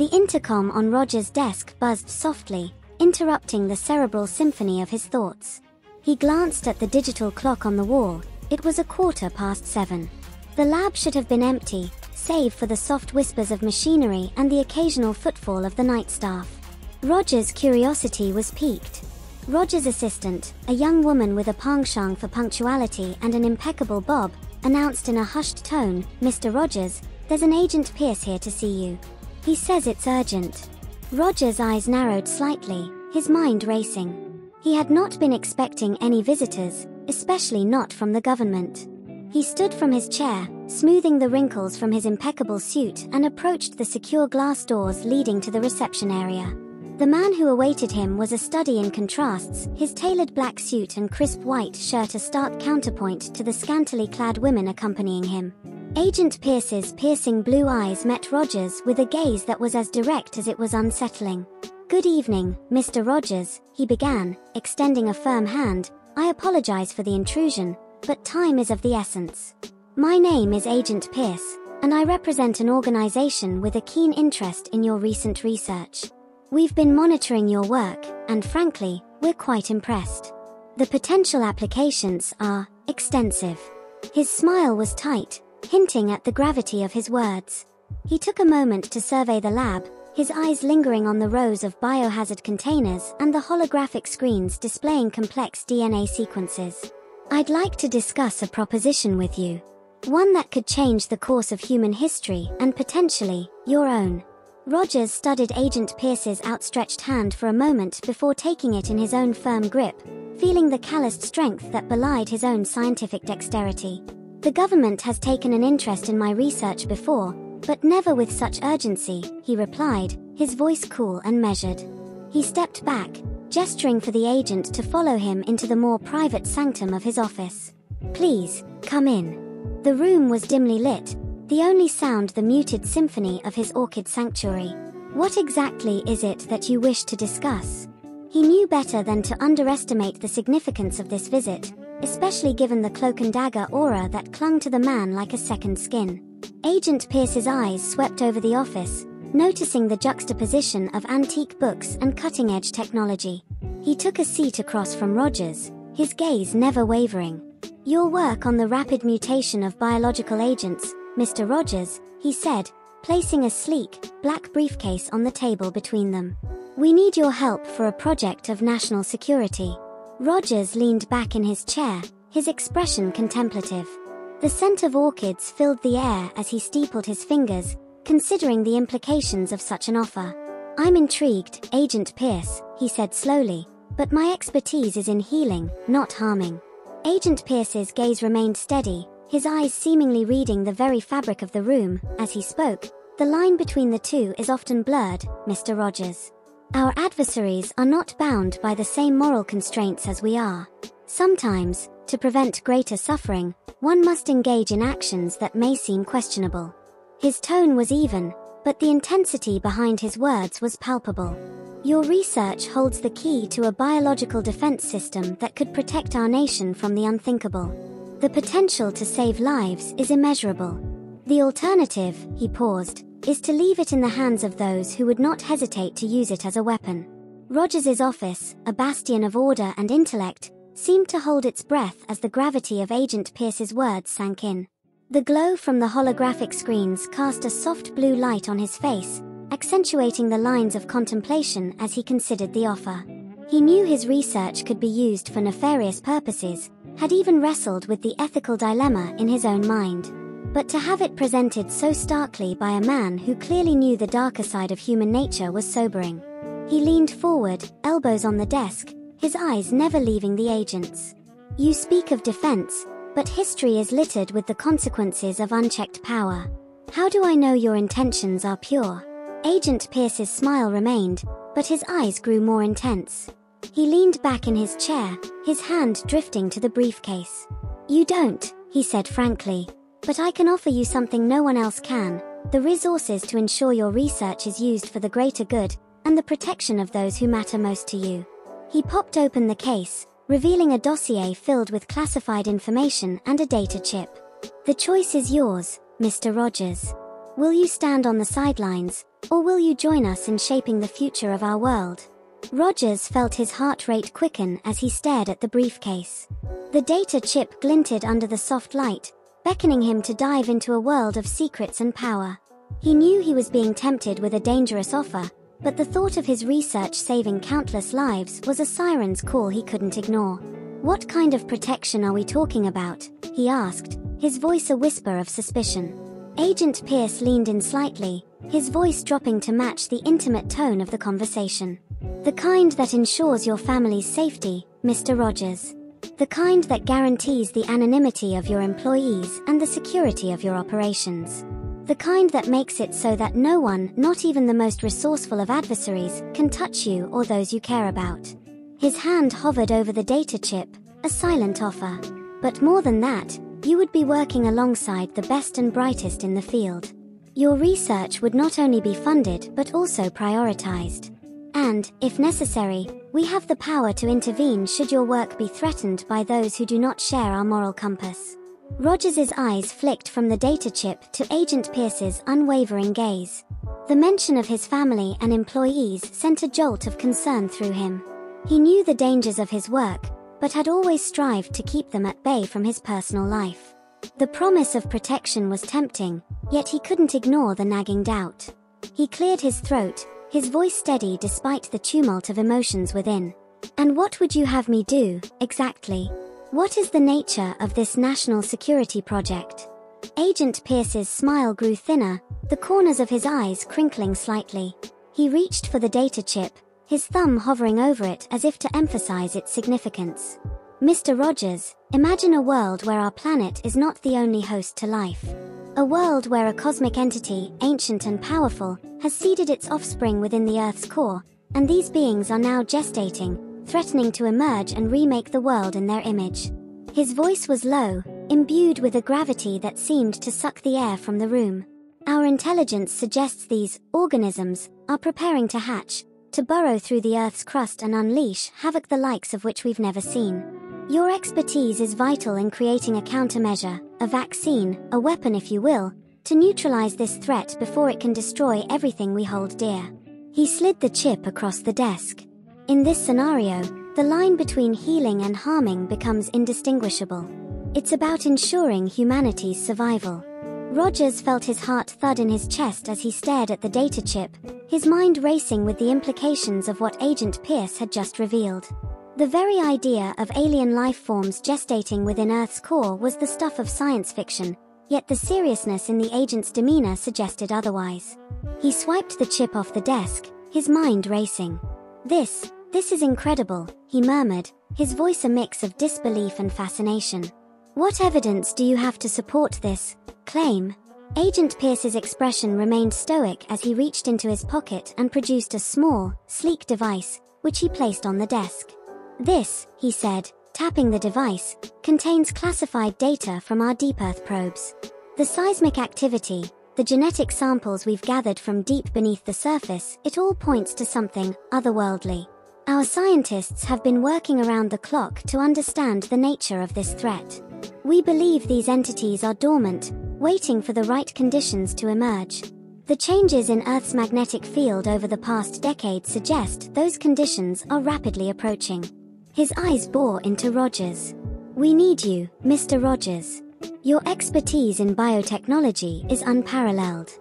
The intercom on Roger's desk buzzed softly, interrupting the cerebral symphony of his thoughts. He glanced at the digital clock on the wall. It was a quarter past seven. The lab should have been empty, save for the soft whispers of machinery and the occasional footfall of the night staff. Roger's curiosity was piqued. Roger's assistant, a young woman with a penchant for punctuality and an impeccable bob, announced in a hushed tone, Mr. Rogers, there's an Agent Pierce here to see you. He says it's urgent. Roger's eyes narrowed slightly, his mind racing. He had not been expecting any visitors, especially not from the government. He stood from his chair, smoothing the wrinkles from his impeccable suit and approached the secure glass doors leading to the reception area. The man who awaited him was a study in contrasts, his tailored black suit and crisp white shirt a stark counterpoint to the scantily clad women accompanying him. Agent Pierce's piercing blue eyes met Rogers with a gaze that was as direct as it was unsettling. Good evening, Mr. Rogers, he began, extending a firm hand. I apologize for the intrusion, but time is of the essence. My name is Agent Pierce, and I represent an organization with a keen interest in your recent research. We've been monitoring your work, and frankly, we're quite impressed. The potential applications are extensive. His smile was tight, hinting at the gravity of his words. He took a moment to survey the lab, his eyes lingering on the rows of biohazard containers and the holographic screens displaying complex DNA sequences. I'd like to discuss a proposition with you. One that could change the course of human history and potentially, your own. Rogers studied Agent Pierce's outstretched hand for a moment before taking it in his own firm grip, feeling the calloused strength that belied his own scientific dexterity. The government has taken an interest in my research before, but never with such urgency, he replied, his voice cool and measured. He stepped back, gesturing for the agent to follow him into the more private sanctum of his office. Please, come in. The room was dimly lit, the only sound the muted symphony of his orchid sanctuary. What exactly is it that you wish to discuss? He knew better than to underestimate the significance of this visit, especially given the cloak and dagger aura that clung to the man like a second skin. Agent Pierce's eyes swept over the office, noticing the juxtaposition of antique books and cutting edge technology. He took a seat across from Rogers, his gaze never wavering. Your work on the rapid mutation of biological agents, Mr. Rogers, he said, placing a sleek, black briefcase on the table between them. We need your help for a project of national security. Rogers leaned back in his chair, his expression contemplative. The scent of orchids filled the air as he steepled his fingers, considering the implications of such an offer. I'm intrigued, Agent Pierce, he said slowly, but my expertise is in healing, not harming. Agent Pierce's gaze remained steady, his eyes seemingly reading the very fabric of the room, as he spoke. The line between the two is often blurred, Mr. Rogers. Our adversaries are not bound by the same moral constraints as we are. Sometimes, to prevent greater suffering, one must engage in actions that may seem questionable. His tone was even, but the intensity behind his words was palpable. Your research holds the key to a biological defense system that could protect our nation from the unthinkable. The potential to save lives is immeasurable. The alternative, he paused, is to leave it in the hands of those who would not hesitate to use it as a weapon. Rogers's office, a bastion of order and intellect, seemed to hold its breath as the gravity of Agent Pierce's words sank in. The glow from the holographic screens cast a soft blue light on his face, accentuating the lines of contemplation as he considered the offer. He knew his research could be used for nefarious purposes, had even wrestled with the ethical dilemma in his own mind. But to have it presented so starkly by a man who clearly knew the darker side of human nature was sobering. He leaned forward, elbows on the desk, his eyes never leaving the agents. You speak of defense, but history is littered with the consequences of unchecked power. How do I know your intentions are pure? Agent Pierce's smile remained, but his eyes grew more intense. He leaned back in his chair, his hand drifting to the briefcase. You don't, he said frankly, but I can offer you something no one else can the resources to ensure your research is used for the greater good and the protection of those who matter most to you. He popped open the case, revealing a dossier filled with classified information and a data chip. The choice is yours, Mr. Rogers. Will you stand on the sidelines, Or will you join us in shaping the future of our world? Rogers felt his heart rate quicken as he stared at the briefcase. The data chip glinted under the soft light, beckoning him to dive into a world of secrets and power. He knew he was being tempted with a dangerous offer, but the thought of his research saving countless lives was a siren's call he couldn't ignore. What kind of protection are we talking about? he asked, his voice a whisper of suspicion. Agent Pierce leaned in slightly, his voice dropping to match the intimate tone of the conversation. The kind that ensures your family's safety, Mr. Rogers. The kind that guarantees the anonymity of your employees and the security of your operations. The kind that makes it so that no one, not even the most resourceful of adversaries, can touch you or those you care about. His hand hovered over the data chip, a silent offer. But more than that, you would be working alongside the best and brightest in the field. Your research would not only be funded but also prioritized. And, if necessary, we have the power to intervene should your work be threatened by those who do not share our moral compass. Rogers's eyes flicked from the data chip to Agent Pierce's unwavering gaze. The mention of his family and employees sent a jolt of concern through him. He knew the dangers of his work, but had always strived to keep them at bay from his personal life. The promise of protection was tempting, yet he couldn't ignore the nagging doubt. He cleared his throat, his voice steady despite the tumult of emotions within. And what would you have me do, exactly? What is the nature of this national security project? Agent Pierce's smile grew thinner, the corners of his eyes crinkling slightly. He reached for the data chip, his thumb hovering over it as if to emphasize its significance. Mr. Rogers, imagine a world where our planet is not the only host to life. A world where a cosmic entity, ancient and powerful, has seeded its offspring within the Earth's core, and these beings are now gestating, threatening to emerge and remake the world in their image. His voice was low, imbued with a gravity that seemed to suck the air from the room. Our intelligence suggests these organisms are preparing to hatch, to burrow through the Earth's crust and unleash havoc the likes of which we've never seen. Your expertise is vital in creating a countermeasure, a vaccine, a weapon if you will, to neutralize this threat before it can destroy everything we hold dear. He slid the chip across the desk. In this scenario, the line between healing and harming becomes indistinguishable. It's about ensuring humanity's survival. Rogers felt his heart thud in his chest as he stared at the data chip, his mind racing with the implications of what Agent Pierce had just revealed. The very idea of alien life forms gestating within Earth's core was the stuff of science fiction, yet the seriousness in the agent's demeanor suggested otherwise. He swiped the chip off the desk, his mind racing. This, this is incredible, he murmured, his voice a mix of disbelief and fascination. What evidence do you have to support this claim? Agent Pierce's expression remained stoic as he reached into his pocket and produced a small, sleek device, which he placed on the desk. This, he said, tapping the device, contains classified data from our deep Earth probes. The seismic activity, the genetic samples we've gathered from deep beneath the surface, it all points to something otherworldly. Our scientists have been working around the clock to understand the nature of this threat. We believe these entities are dormant, waiting for the right conditions to emerge. The changes in Earth's magnetic field over the past decade suggest those conditions are rapidly approaching. His eyes bore into Rogers. We need you, Mr. Rogers. Your expertise in biotechnology is unparalleled.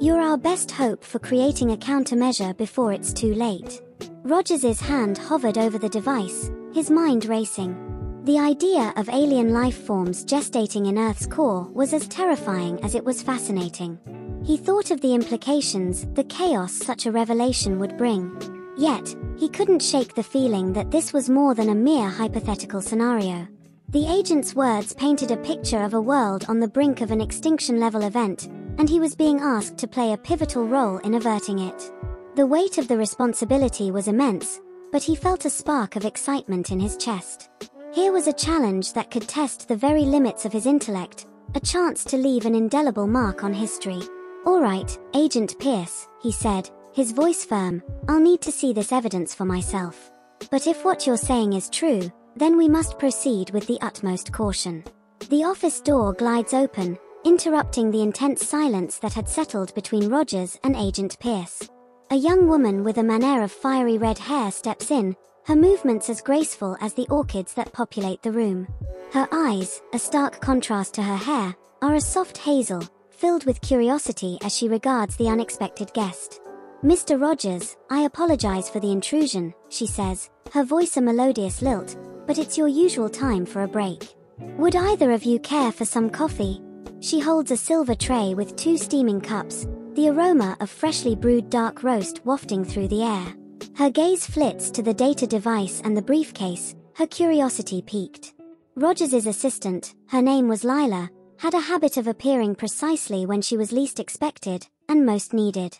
You're our best hope for creating a countermeasure before it's too late. Rogers's hand hovered over the device, his mind racing. The idea of alien life forms gestating in Earth's core was as terrifying as it was fascinating. He thought of the implications, the chaos such a revelation would bring. Yet, he couldn't shake the feeling that this was more than a mere hypothetical scenario. The agent's words painted a picture of a world on the brink of an extinction level event, and he was being asked to play a pivotal role in averting it. The weight of the responsibility was immense, but he felt a spark of excitement in his chest. Here was a challenge that could test the very limits of his intellect, a chance to leave an indelible mark on history. All right, Agent Pierce, he said, his voice firm, I'll need to see this evidence for myself. But if what you're saying is true, then we must proceed with the utmost caution. The office door glides open, interrupting the intense silence that had settled between Rogers and Agent Pierce. A young woman with a manner of fiery red hair steps in, her movements as graceful as the orchids that populate the room. Her eyes, a stark contrast to her hair, are a soft hazel, filled with curiosity as she regards the unexpected guest. Mr. Rogers, I apologize for the intrusion, she says, her voice a melodious lilt, but it's your usual time for a break. Would either of you care for some coffee? She holds a silver tray with two steaming cups, the aroma of freshly brewed dark roast wafting through the air. Her gaze flits to the data device and the briefcase, her curiosity piqued. Rogers's assistant, her name was Lila, had a habit of appearing precisely when she was least expected and most needed.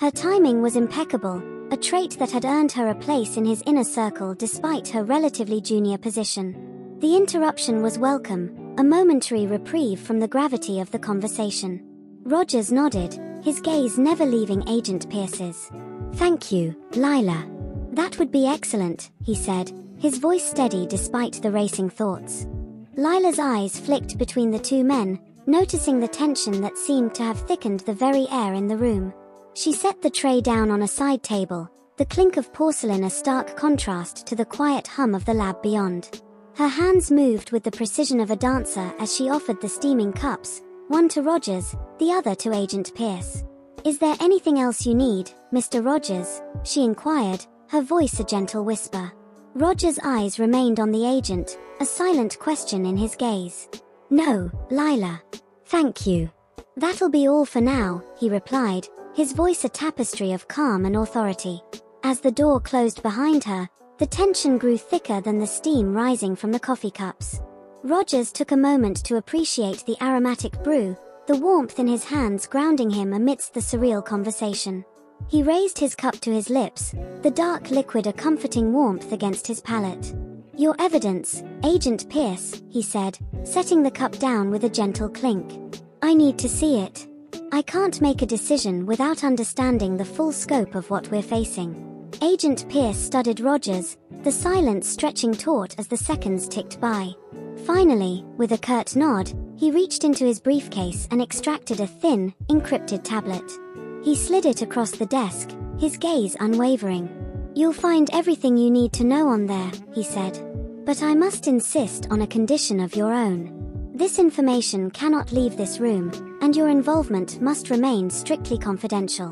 Her timing was impeccable, a trait that had earned her a place in his inner circle despite her relatively junior position. The interruption was welcome, a momentary reprieve from the gravity of the conversation. Rogers nodded, his gaze never leaving Agent Pierce's. Thank you, Lila. That would be excellent, he said, his voice steady despite the racing thoughts. Lila's eyes flicked between the two men, noticing the tension that seemed to have thickened the very air in the room. She set the tray down on a side table, the clink of porcelain a stark contrast to the quiet hum of the lab beyond. Her hands moved with the precision of a dancer as she offered the steaming cups, one to Rogers, the other to Agent Pierce. Is there anything else you need, Mr. Rogers? she inquired, her voice a gentle whisper. Rogers' eyes remained on the agent, a silent question in his gaze. No, Lila. Thank you. That'll be all for now, he replied, his voice a tapestry of calm and authority. As the door closed behind her, the tension grew thicker than the steam rising from the coffee cups. Rogers took a moment to appreciate the aromatic brew, the warmth in his hands grounding him amidst the surreal conversation. He raised his cup to his lips, the dark liquid a comforting warmth against his palate. Your evidence, Agent Pierce, he said, setting the cup down with a gentle clink. I need to see it. I can't make a decision without understanding the full scope of what we're facing. Agent Pierce studied Rogers, the silence stretching taut as the seconds ticked by. Finally, with a curt nod, he reached into his briefcase and extracted a thin, encrypted tablet. He slid it across the desk, his gaze unwavering. You'll find everything you need to know on there, he said. But I must insist on a condition of your own. This information cannot leave this room, and your involvement must remain strictly confidential.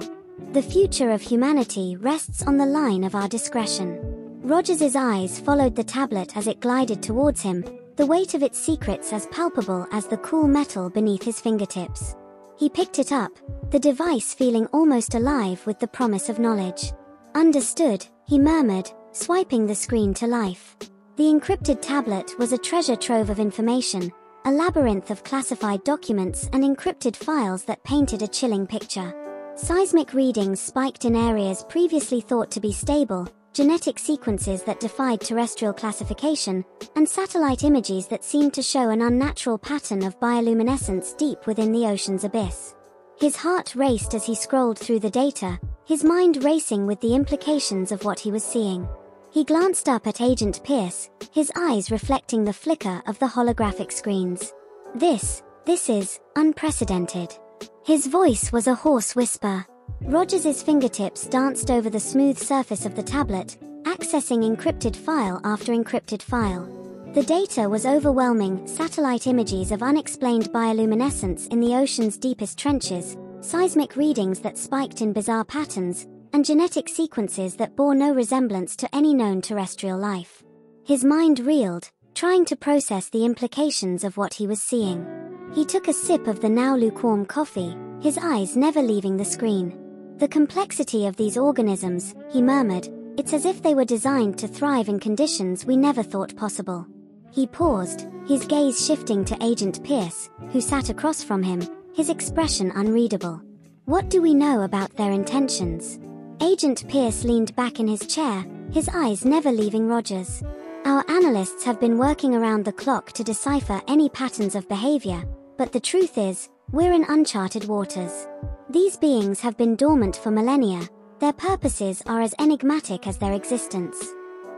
The future of humanity rests on the line of our discretion. Rogers's eyes followed the tablet as it glided towards him, the weight of its secrets as palpable as the cool metal beneath his fingertips. He picked it up, the device feeling almost alive with the promise of knowledge. Understood, he murmured, swiping the screen to life. The encrypted tablet was a treasure trove of information, a labyrinth of classified documents and encrypted files that painted a chilling picture. Seismic readings spiked in areas previously thought to be stable, genetic sequences that defied terrestrial classification, and satellite images that seemed to show an unnatural pattern of bioluminescence deep within the ocean's abyss. His heart raced as he scrolled through the data, his mind racing with the implications of what he was seeing. He glanced up at Agent Pierce, his eyes reflecting the flicker of the holographic screens. This, this is unprecedented. His voice was a hoarse whisper, Rogers's fingertips danced over the smooth surface of the tablet, accessing encrypted file after encrypted file. The data was overwhelming satellite images of unexplained bioluminescence in the ocean's deepest trenches, seismic readings that spiked in bizarre patterns, and genetic sequences that bore no resemblance to any known terrestrial life. His mind reeled, trying to process the implications of what he was seeing. He took a sip of the now lukewarm coffee, his eyes never leaving the screen. The complexity of these organisms, he murmured, it's as if they were designed to thrive in conditions we never thought possible. He paused, his gaze shifting to Agent Pierce, who sat across from him, his expression unreadable. What do we know about their intentions? Agent Pierce leaned back in his chair, his eyes never leaving Rogers. Our analysts have been working around the clock to decipher any patterns of behavior, but the truth is, we're in uncharted waters. These beings have been dormant for millennia, their purposes are as enigmatic as their existence.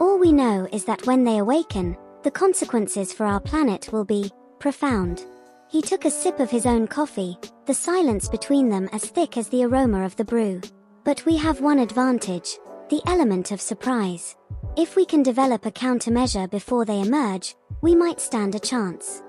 All we know is that when they awaken, the consequences for our planet will be profound. He took a sip of his own coffee, the silence between them as thick as the aroma of the brew. But we have one advantage, the element of surprise. If we can develop a countermeasure before they emerge, we might stand a chance.